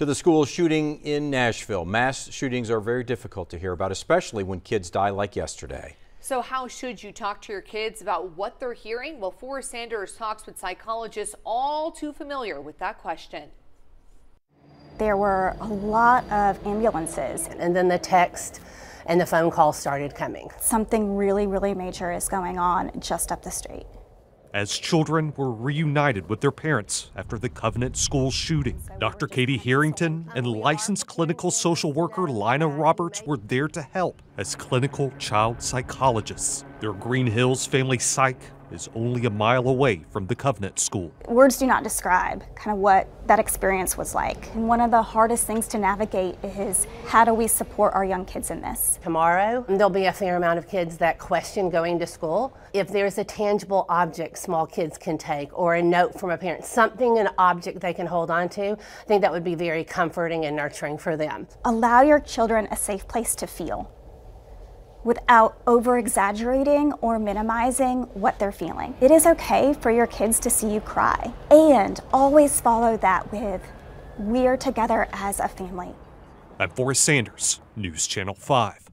To the school shooting in Nashville. Mass shootings are very difficult to hear about, especially when kids die like yesterday. So how should you talk to your kids about what they're hearing? Well, Forrest Sanders talks with psychologists all too familiar with that question. There were a lot of ambulances. And then the text and the phone calls started coming. Something really, really major is going on just up the street. As children were reunited with their parents after the Covenant School shooting, Dr. Katie Harrington and licensed clinical social worker Lina Roberts were there to help as clinical child psychologists. Their Green Hills Family Psych is only a mile away from the Covenant School. Words do not describe kind of what that experience was like. And one of the hardest things to navigate is how do we support our young kids in this? Tomorrow, there'll be a fair amount of kids that question going to school. If there's a tangible object small kids can take or a note from a parent, something, an object they can hold on to, I think that would be very comforting and nurturing for them. Allow your children a safe place to feel without over exaggerating or minimizing what they're feeling. It is okay for your kids to see you cry. And always follow that with, we're together as a family. I'm Forrest Sanders, News Channel 5.